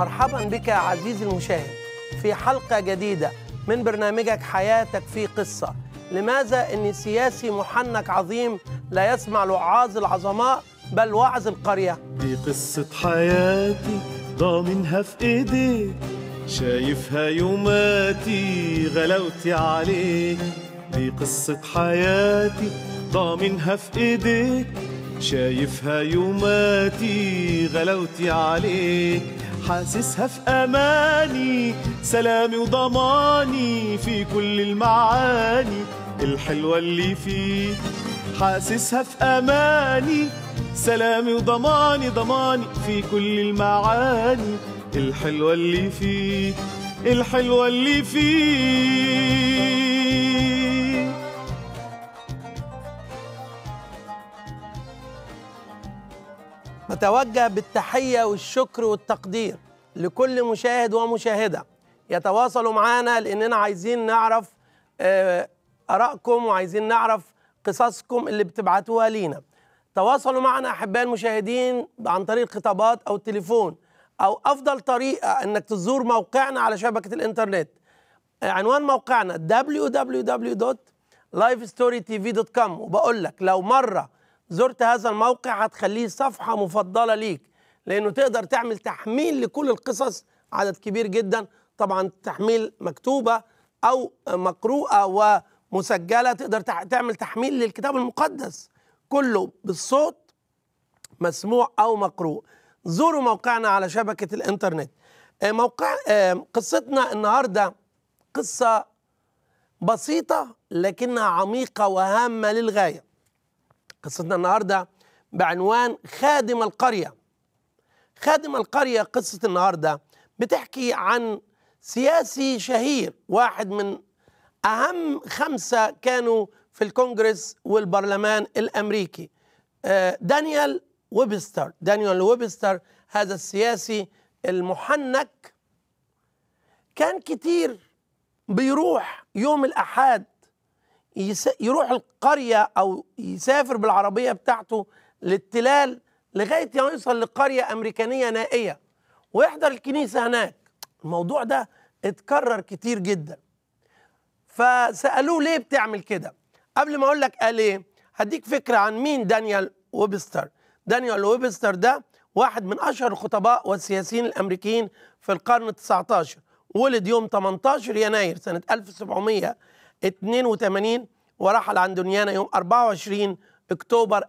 مرحبا بك يا عزيزي المشاهد في حلقة جديدة من برنامجك حياتك في قصة. لماذا أن سياسي محنك عظيم لا يسمع لوعاظ العظماء بل وعظ القرية؟ دي قصة حياتي ضامنها في ايديك شايفها يوماتي غلاوتي عليك. دي قصة حياتي ضامنها في ايديك شايفها يوماتي غلاوتي عليك. حاسسها في أماني سلامي وضماني في كل المعاني. الحلوة اللي فيك حاسسها في أماني سلامي وضماني ضماني في كل المعاني. الحلوة اللي فيك الحلوة اللي فيك نتوجه بالتحية والشكر والتقدير لكل مشاهد ومشاهدة. يتواصلوا معنا لأننا عايزين نعرف آه، آرائكم وعايزين نعرف قصصكم اللي بتبعتوها لينا. تواصلوا معنا أحبائي المشاهدين عن طريق الخطابات أو التليفون أو أفضل طريقة أنك تزور موقعنا على شبكة الإنترنت. آه، عنوان موقعنا www.lifestorytv.com وبقول لك لو مرة زرت هذا الموقع هتخليه صفحة مفضلة ليك. لأنه تقدر تعمل تحميل لكل القصص عدد كبير جدا. طبعا تحميل مكتوبة أو مقروءة ومسجلة تقدر تع- تعمل تحميل للكتاب المقدس كله بالصوت مسموع أو مقروء. زوروا موقعنا على شبكة الإنترنت. آه، موقع آه، قصتنا النهاردة قصة بسيطة لكنها عميقة وهامة للغاية. قصتنا النهارده بعنوان خادم القرية. خادم القرية قصة النهارده بتحكي عن سياسي شهير واحد من أهم خمسة كانوا في الكونجرس والبرلمان الأمريكي. آه، دانيال ويبستر. دانيال ويبستر هذا السياسي المحنك كان كتير بيروح يوم الأحد يس... يروح القرية أو يسافر بالعربية بتاعته للتلال لغاية ما يوصل لقرية أمريكانية نائية ويحضر الكنيسة هناك. الموضوع ده اتكرر كتير جدا. فسألوه ليه بتعمل كده؟ قبل ما أقول لك قال إيه هديك فكرة عن مين دانيال ويبستر. دانيال ويبستر ده واحد من أشهر الخطباء والسياسيين الأمريكيين في القرن ال 19 ولد يوم 18 يناير سنة 1782 ورحل عن دنيانا يوم 24 أكتوبر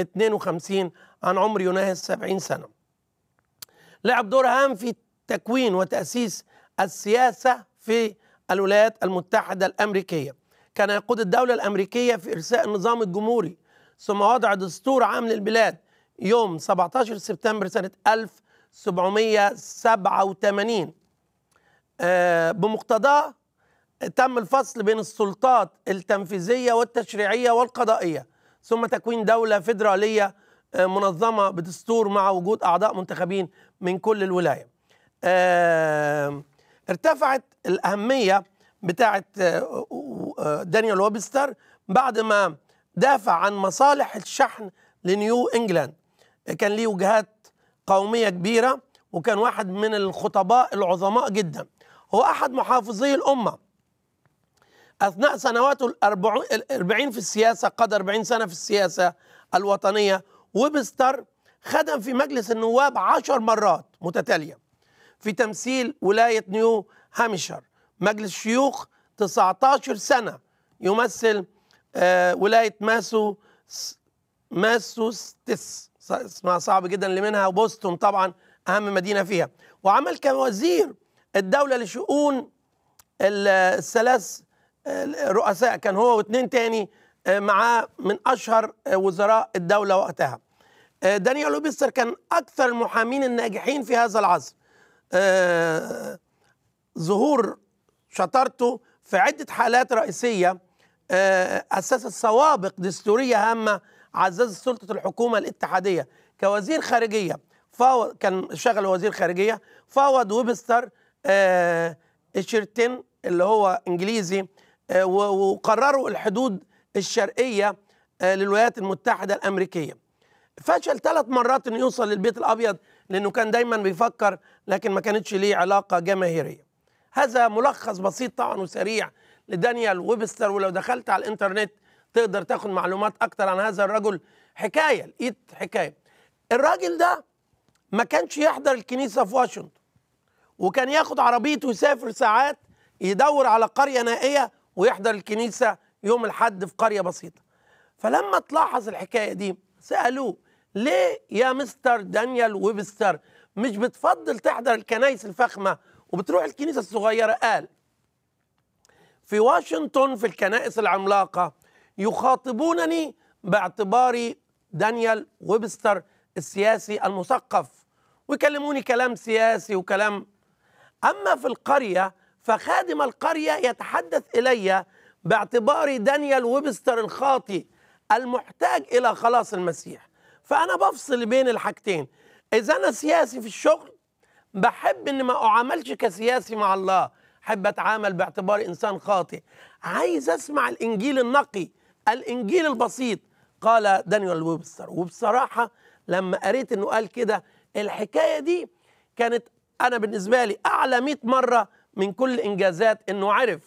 1852 عن عمر يناهز 70 سنة. لعب دور هام في تكوين وتأسيس السياسة في الولايات المتحدة الأمريكية. كان يقود الدولة الأمريكية في إرساء النظام الجمهوري ثم وضع دستور عام للبلاد يوم 17 سبتمبر سنة 1787 آه، بمقتضاه تم الفصل بين السلطات التنفيذية والتشريعية والقضائية ثم تكوين دولة فيدرالية آه، منظمة بدستور مع وجود أعضاء منتخبين من كل الولاية ارتفعت الأهمية بتاعة آه، آه، دانيال ويبستر بعد ما دافع عن مصالح الشحن لنيو إنجلاند. كان ليه وجهات قومية كبيرة وكان واحد من الخطباء العظماء جدا. هو أحد محافظي الأمة. أثناء سنواته الأربعين في السياسة قضى 40 سنة في السياسة الوطنية ويبستر خدم في مجلس النواب عشر مرات متتالية في تمثيل ولاية نيو هامبشير مجلس شيوخ 19 سنة يمثل آه، ولاية ماسو ماسوستس. اسمها صعب جدا اللي منها بوسطن طبعا أهم مدينة فيها. وعمل كوزير الدولة لشؤون ال- الثلاث رؤساء كان هو واثنين تاني آه، معاه من أشهر آه، وزراء الدولة وقتها. آه، دانيال ويبستر كان أكثر المحامين الناجحين في هذا العصر. ظهور شطارته في عدة حالات رئيسية اسست سوابق دستورية هامة عززت سلطة الحكومة الاتحادية كوزير خارجية. فاوض كان شغل وزير خارجية. فاوض ويبستر اشبرتون اللي هو إنجليزي وقرروا الحدود الشرقية آه، للولايات المتحدة الأمريكية. فشل ثلاث مرات إنه يوصل للبيت الأبيض لأنه كان دايما بيفكر لكن ما كانتش ليه علاقة جماهيرية. هذا ملخص بسيط طبعا وسريع لدانيال ويبستر ولو دخلت على الإنترنت تقدر تاخد معلومات أكتر عن هذا الرجل. حكاية لقيت حكاية. الراجل ده ما كانش يحضر الكنيسة في واشنطن وكان ياخد عربيته ويسافر ساعات يدور على قرية نائية ويحضر الكنيسة يوم الحد في قرية بسيطة. فلما تلاحظ الحكاية دي سألوه ليه يا مستر دانيال ويبستر مش بتفضل تحضر الكنايس الفخمة وبتروح الكنيسة الصغيرة؟ قال في واشنطن في الكنائس العملاقة يخاطبونني باعتباري دانيال ويبستر السياسي المثقف ويكلموني كلام سياسي وكلام. أما في القرية فخادم القرية يتحدث إلي باعتباري دانيال ويبستر الخاطي المحتاج إلى خلاص المسيح. فأنا بفصل بين الحاجتين. إذا أنا سياسي في الشغل بحب إن ما أعاملش كسياسي مع الله. أحب أتعامل باعتباري إنسان خاطئ. عايز أسمع الإنجيل النقي الإنجيل البسيط. قال دانيال ويبستر. وبصراحة لما قريت إنه قال كده الحكاية دي كانت أنا بالنسبة لي أعلى 100 مرة من كل إنجازات إنه عرف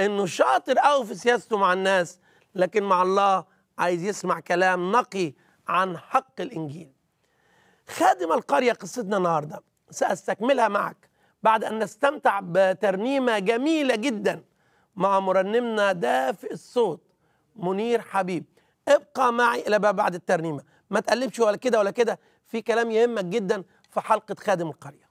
إنه شاطر أوي في سياسته مع الناس لكن مع الله عايز يسمع كلام نقي عن حق الإنجيل. خادم القرية قصتنا النهاردة سأستكملها معك بعد أن نستمتع بترنيمة جميلة جدا مع مرنمنا دافئ الصوت منير حبيب. ابقى معي إلى بعد الترنيمة ما تقلبش ولا كده ولا كده في كلام يهمك جدا في حلقة خادم القرية.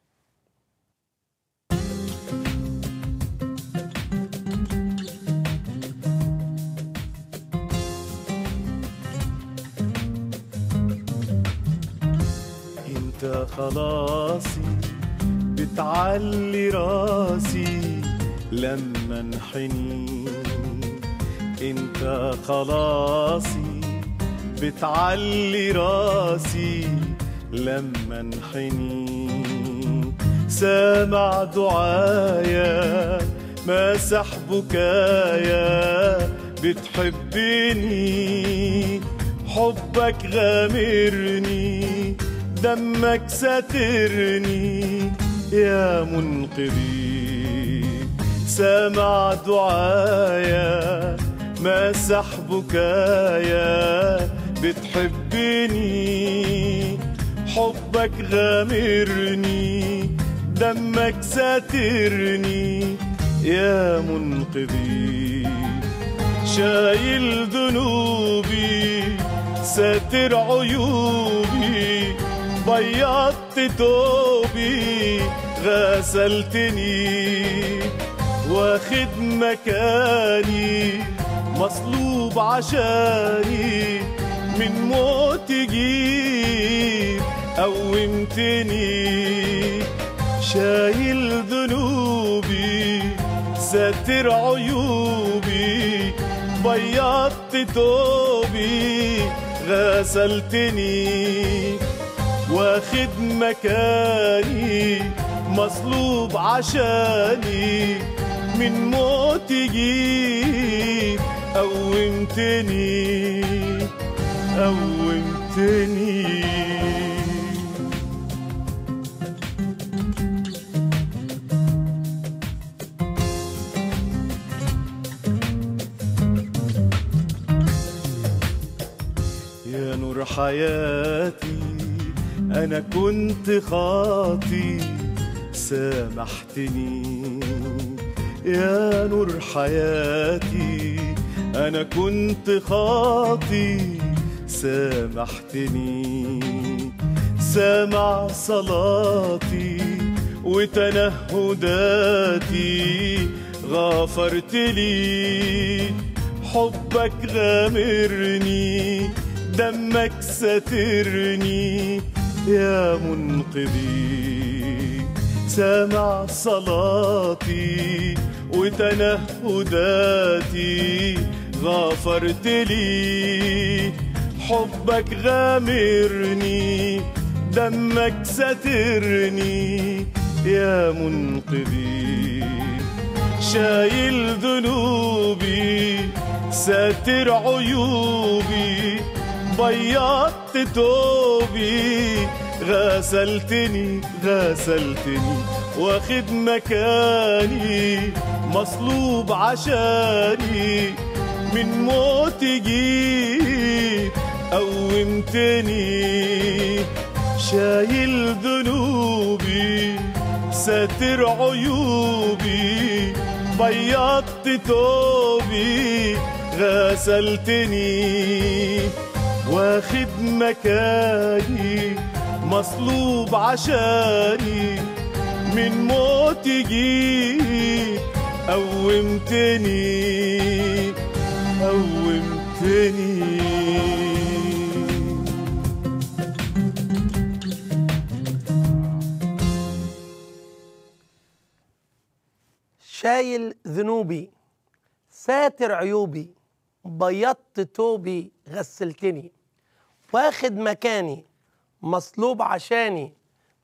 خلاصي بتعلي راسي لما انحني. انت خلاصي بتعلي راسي لما انحني. سامع دعايا مسح بكايا بتحبني حبك غامرني. دمك ساترني يا منقذي. سامع دعايا مسح بكايا بتحبني. حبك غامرني دمك ساترني يا منقذي. شايل ذنوبي ساتر عيوبي. بيضت توبي غسلتني واخد مكاني. مصلوب عشاني من موت جيب قومتني. شايل ذنوبي ساتر عيوبي. بيضت توبي غسلتني. واخد مكاني مصلوب عشاني. من موت جيب قومتني قومتني. يا نور حياتي أنا كنت خاطي سامحتني. يا نور حياتي أنا كنت خاطي سامحتني. سامع صلاتي وتنهداتي غفرت لي. حبك غامرني دمك ساترني يا منقذي. سامع صلاتي وتنهداتي. غفرت لي. حبك غامرني. دمك ساترني يا منقذي. شايل ذنوبي. ساتر عيوبي. بيضت توبي غسلتني غسلتني واخد مكاني مصلوب عشاني. من موت جيت قومتني. شايل ذنوبي ساتر عيوبي. بيضت توبي غسلتني. واخد مكاني مصلوب عشاني. من موت جيت قومتني قومتني. شايل ذنوبي ساتر عيوبي بيضت توبي غسلتني. واخد مكاني مصلوب عشاني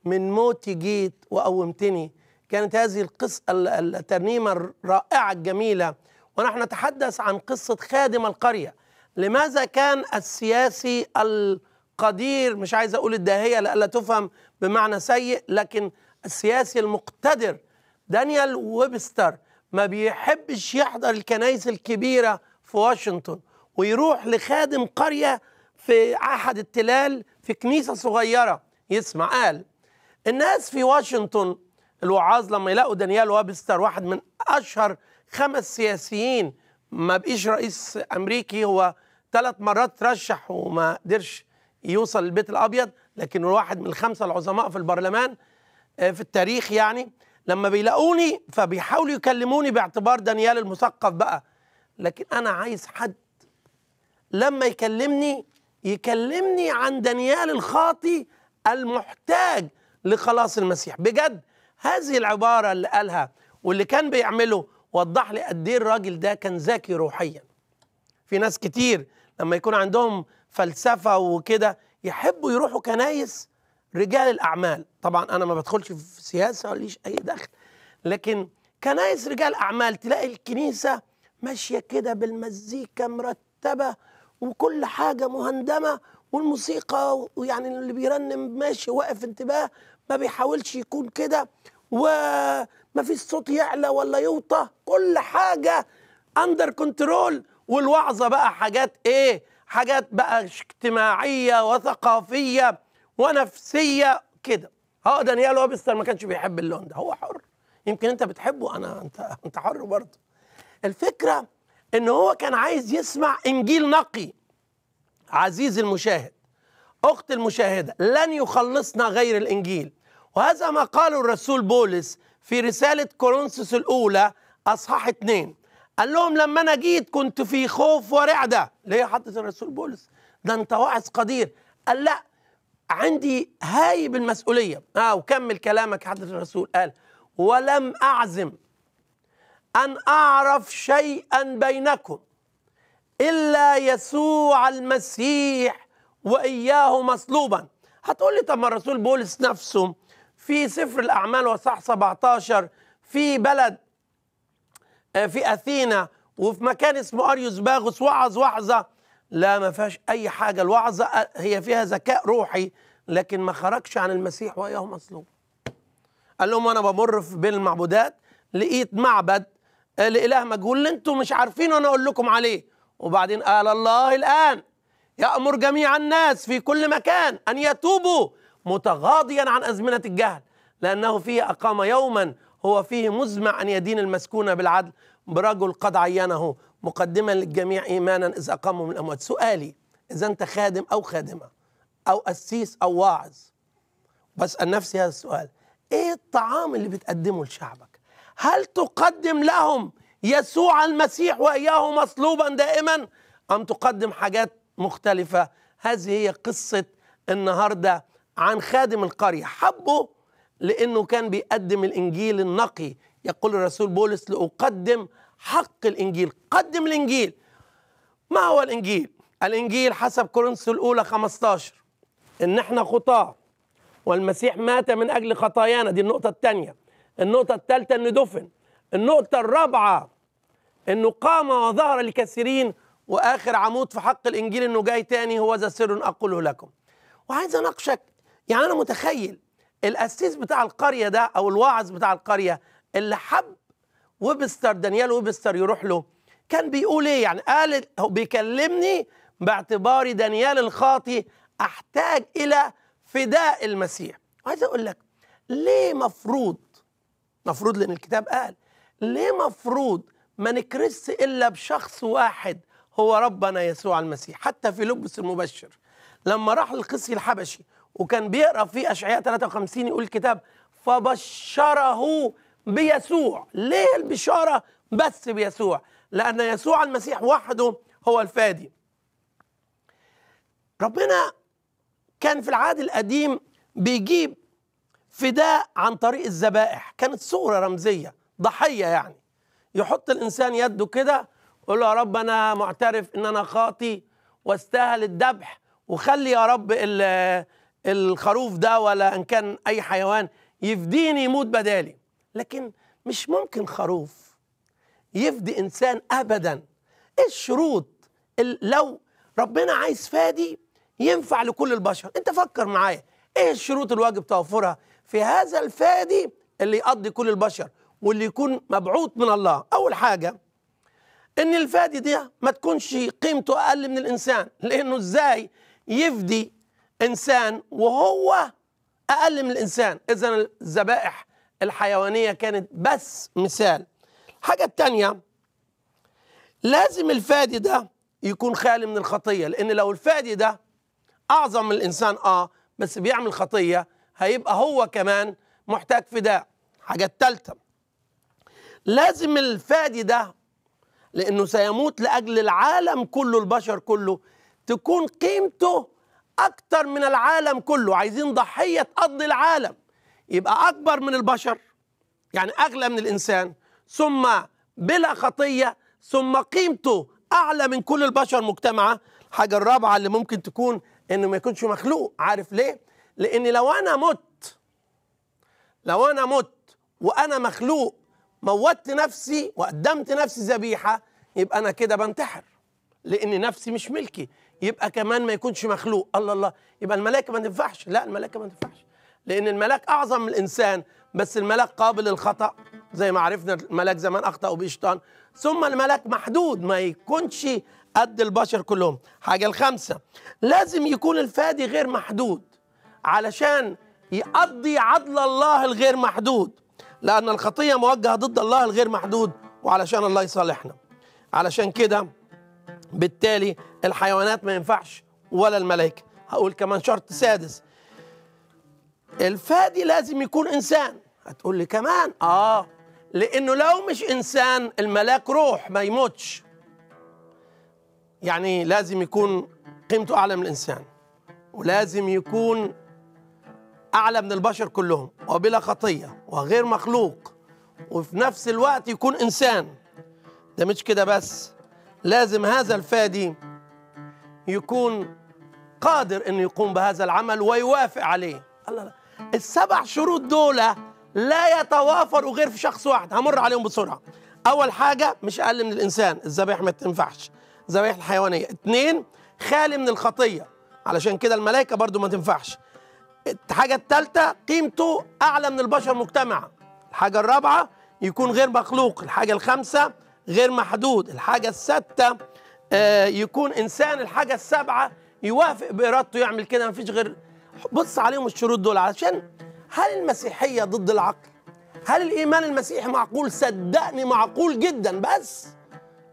من موتي جيت وقومتني. كانت هذه القصة الترنيمة الرائعة الجميلة. ونحن نتحدث عن قصة خادم القرية. لماذا كان السياسي القدير مش عايز أقول الداهية لألا تفهم بمعنى سيء لكن السياسي المقتدر دانيال ويبستر ما بيحبش يحضر الكنائس الكبيرة في واشنطن ويروح لخادم قرية في أحد التلال في كنيسة صغيرة. يسمع قال الناس في واشنطن الوعاظ لما يلاقوا دانيال وابستر واحد من أشهر خمس سياسيين ما بقيش رئيس أمريكي هو ثلاث مرات ترشح وما قدرش يوصل للبيت الأبيض لكن واحد من الخمسة العظماء في البرلمان في التاريخ يعني لما بيلاقوني فبيحاولوا يكلموني باعتبار دانيال المثقف بقى. لكن أنا عايز حد لما يكلمني يكلمني عن دانيال الخاطي المحتاج لخلاص المسيح. بجد هذه العبارة اللي قالها واللي كان بيعمله وضح لي قد إيه الراجل ده كان ذكي روحيا. في ناس كتير لما يكون عندهم فلسفة وكده يحبوا يروحوا كنايس رجال الأعمال. طبعا أنا ما بدخلش في سياسة وليش أي دخل لكن كنايس رجال أعمال تلاقي الكنيسة ماشية كده بالمزيكا مرتبة وكل حاجة مهندمة والموسيقى ويعني اللي بيرنم ماشي واقف انتباه ما بيحاولش يكون كده وما فيش صوت يعلى ولا يوطى كل حاجة under control والوعظة بقى حاجات إيه؟ حاجات بقى اجتماعية وثقافية ونفسية كده. آه دانيال ويبستر ما كانش بيحب اللون ده هو حر. يمكن انت بتحبه أنا انت انت حر برضه. الفكرة إن هو كان عايز يسمع إنجيل نقي عزيز المشاهد أخت المشاهدة لن يخلصنا غير الإنجيل. وهذا ما قاله الرسول بولس في رسالة كورنثوس الأولى أصحاح اتنين. قال لهم لما أنا جيت كنت في خوف ورعدة. ليه حطت الرسول بولس. ده أنت واعظ قدير. قال لا عندي هايب المسؤولية. آه وكمل كلامك حضرة الرسول. قال ولم أعزم. أن أعرف شيئا بينكم إلا يسوع المسيح وإياه مصلوبا. هتقول لي طب ما الرسول بولس نفسه في سفر الأعمال وصح 17 في بلد في أثينا وفي مكان اسمه أريوس باغوس وعظ وعظة. لا ما فيهاش أي حاجة. الوعظة هي فيها ذكاء روحي لكن ما خرجش عن المسيح وإياه مصلوب. قال لهم أنا بمر بين المعبودات لقيت معبد لإله مجهول أنتم مش عارفينه أنا أقول لكم عليه. وبعدين قال الله الآن يأمر جميع الناس في كل مكان أن يتوبوا متغاضيا عن أزمنة الجهل لأنه فيه أقام يوما هو فيه مزمع أن يدين المسكون بالعدل برجل قد عينه مقدما للجميع إيمانا إذا أقاموا من الأموات سؤالي إذا أنت خادم أو خادمة أو قسيس أو واعظ بسأل نفسي هذا السؤال إيه الطعام اللي بتقدمه لشعبك؟ هل تقدم لهم يسوع المسيح وإياه مصلوبا دائما؟ أم تقدم حاجات مختلفة؟ هذه هي قصة النهاردة عن خادم القرية. حبه لأنه كان بيقدم الإنجيل النقي. يقول الرسول بولس لأقدم حق الإنجيل. قدم الإنجيل. ما هو الإنجيل؟ الإنجيل حسب كورنثوس الأولى 15 إن إحنا خطاة والمسيح مات من أجل خطايانا. دي النقطة الثانية النقطة الثالثة إنه دفن. النقطة الرابعة إنه قام وظهر لكثيرين وآخر عمود في حق الإنجيل إنه جاي تاني هو ذا سر أقوله لكم. وعايز أناقشك. يعني أنا متخيل القسيس بتاع القرية ده أو الواعظ بتاع القرية اللي حب ويبستر دانيال ويبستر يروح له كان بيقول إيه؟ يعني قال بيكلمني باعتباري دانيال الخاطي أحتاج إلى فداء المسيح. وعايز أقول لك ليه مفروض مفروض لأن الكتاب قال. ليه مفروض ما نكرس إلا بشخص واحد هو ربنا يسوع المسيح حتى في لبس المبشر. لما راح للقسي الحبشي وكان بيقرأ في أشعياء 53 يقول الكتاب فبشره بيسوع. ليه البشارة بس بيسوع؟ لأن يسوع المسيح وحده هو الفادي. ربنا كان في العهد القديم بيجيب فداء عن طريق الذبائح. كانت صورة رمزية ضحية يعني. يحط الإنسان يده كده يقول له يا رب أنا معترف إن أنا خاطي واستاهل الذبح وخلي يا رب ال- الخروف ده ولا إن كان أي حيوان يفديني يموت بدالي. لكن مش ممكن خروف يفدي إنسان أبدا. إيه الشروط ال- لو ربنا عايز فادي ينفع لكل البشر؟ أنت فكر معايا. إيه الشروط الواجب توفرها؟ في هذا الفادي اللي يقضي كل البشر واللي يكون مبعوث من الله. أول حاجة إن الفادي ده ما تكونش قيمته أقل من الإنسان لأنه إزاي يفدي إنسان وهو أقل من الإنسان؟ إذا الذبائح الحيوانية كانت بس مثال. الحاجة الثانية لازم الفادي ده يكون خالي من الخطية لأن لو الفادي ده أعظم من الإنسان آه بس بيعمل خطية هيبقى هو كمان محتاج فداء حاجة الثالثه لازم الفادي ده لأنه سيموت لأجل العالم كله البشر كله تكون قيمته أكتر من العالم كله. عايزين ضحية تقضي العالم. يبقى أكبر من البشر يعني أغلى من الإنسان ثم بلا خطية ثم قيمته أعلى من كل البشر مجتمعة. الحاجة الرابعة اللي ممكن تكون إنه ما يكونش مخلوق. عارف ليه؟ لأن لو أنا مت لو أنا مت وأنا مخلوق موتت نفسي وقدمت نفسي ذبيحة يبقى أنا كده بنتحر. لأن نفسي مش ملكي. يبقى كمان ما يكونش مخلوق. الله الله. يبقى الملائكه ما تنفعش. لا الملائكه ما تنفعش. لأن الملاك أعظم من الإنسان بس الملاك قابل للخطأ. زي ما عرفنا الملاك زمان أخطأ وبيشطان ثم الملاك محدود. ما يكونش قد البشر كلهم. حاجة الخامسة لازم يكون الفادي غير محدود. علشان يقضي عدل الله الغير محدود. لأن الخطية موجهة ضد الله الغير محدود وعلشان الله يصالحنا. علشان كده بالتالي الحيوانات ما ينفعش ولا الملائكة. هقول كمان شرط سادس. الفادي لازم يكون إنسان. هتقول لي كمان؟ آه. لأنه لو مش إنسان الملاك روح ما يموتش. يعني لازم يكون قيمته أعلى من الإنسان. ولازم يكون أعلى من البشر كلهم وبلا خطية وغير مخلوق وفي نفس الوقت يكون إنسان. ده مش كده بس لازم هذا الفادي يكون قادر إنه يقوم بهذا العمل ويوافق عليه. الله لا. السبع شروط دول لا يتوافروا غير في شخص واحد همر عليهم بسرعة. أول حاجة مش أقل من الإنسان الذبائح ما تنفعش. الذبائح الحيوانية. اثنين خالي من الخطية علشان كده الملائكة برضو ما تنفعش. الحاجة الثالثه قيمته أعلى من البشر مجتمعا الحاجة الرابعة يكون غير مخلوق. الحاجة الخامسة غير محدود. الحاجة السادسه آه يكون إنسان. الحاجة السابعة يوافق بإرادته يعمل كده. مفيش غير بص عليهم الشروط دول. علشان هل المسيحية ضد العقل؟ هل الإيمان المسيحي معقول؟ صدقني معقول جدا. بس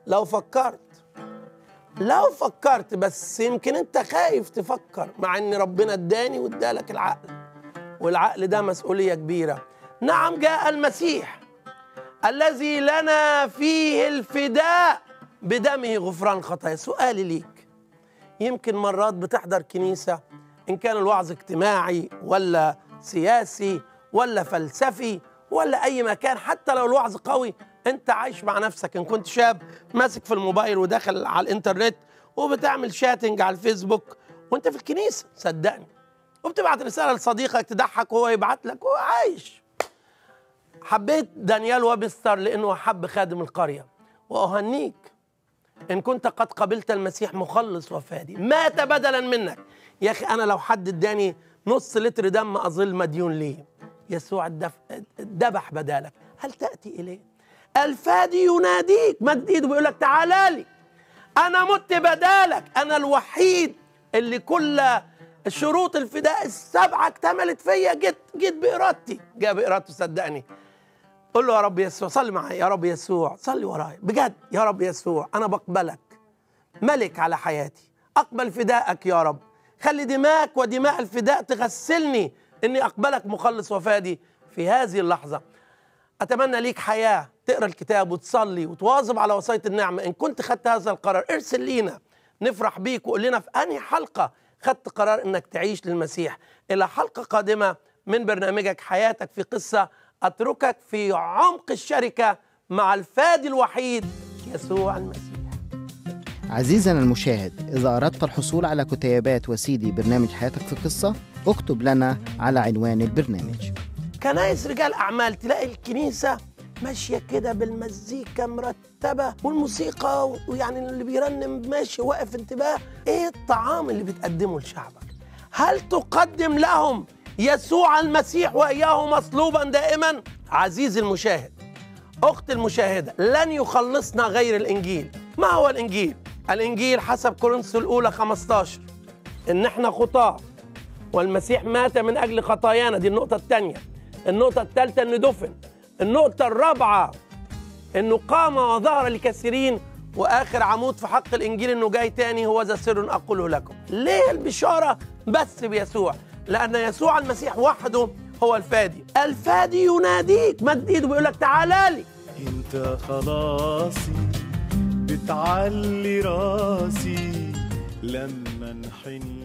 لو فكرت لو فكرت بس يمكن انت خايف تفكر مع ان ربنا اداني وادالك العقل. والعقل ده مسؤولية كبيرة. نعم جاء المسيح. الذي لنا فيه الفداء بدمه غفران خطايا. سؤالي ليك. يمكن مرات بتحضر كنيسة إن كان الوعظ اجتماعي ولا سياسي ولا فلسفي ولا أي مكان حتى لو الوعظ قوي انت عايش مع نفسك. ان كنت شاب ماسك في الموبايل وداخل على الانترنت وبتعمل شاتنج على الفيسبوك وانت في الكنيسة صدقني. وبتبعت رسالة لصديقك تضحك وهو يبعت لك وهو عايش. حبيت دانيال وابستر لأنه حب خادم القرية. وأهنيك إن كنت قد قبلت المسيح مخلص وفادي. مات بدلا منك. يا أخي أنا لو حد إداني نص لتر دم أظل مديون ليه؟ يسوع الدف- ذبح بدالك. هل تأتي إليه؟ الفادي يناديك مد ايده بيقول لك تعالى لي. أنا مت بدالك أنا الوحيد اللي كل شروط الفداء السبعة اكتملت فيا جيت جيت بإرادتي. جاء بإرادته صدقني. قول له يا رب يسوع صلي معايا يا رب يسوع صلي ورايا. بجد يا رب يسوع أنا بقبلك. ملك على حياتي أقبل فدائك يا رب. خلي دماءك ودماء الفداء تغسلني إني أقبلك مخلص وفادي في هذه اللحظة. أتمنى ليك حياة تقرأ الكتاب وتصلي وتواظب على وصايه النعمة. إن كنت خدت هذا القرار ارسل لينا نفرح بيك وقول لنا في أنهي حلقة خدت قرار إنك تعيش للمسيح. إلى حلقة قادمة من برنامجك حياتك في قصة أتركك في عمق الشركة مع الفادي الوحيد يسوع المسيح. عزيزنا المشاهد إذا أردت الحصول على كتيبات وسيدي برنامج حياتك في قصة اكتب لنا على عنوان البرنامج. كنايس رجال أعمال تلاقي الكنيسة ماشية كده بالمزيكا مرتبة والموسيقى ويعني اللي بيرنم ماشي واقف انتباه. إيه الطعام اللي بتقدمه لشعبك؟ هل تقدم لهم يسوع المسيح وإياه مصلوبا دائما؟ عزيزي المشاهد أخت المشاهدة لن يخلصنا غير الإنجيل. ما هو الإنجيل؟ الإنجيل حسب كورنثوس الأولى 15 إن إحنا خطاة والمسيح مات من أجل خطايانا دي النقطة الثانية النقطة الثالثه انه دفن. النقطة الرابعة إنه قام وظهر لكثيرين وآخر عمود في حق الإنجيل إنه جاي تاني هو ذا سر أقوله لكم. ليه البشارة بس بيسوع؟ لأن يسوع المسيح وحده هو الفادي. الفادي يناديك مد إيده بيقول لك تعالى لي. أنت خلاصي بتعلي راسي لما انحني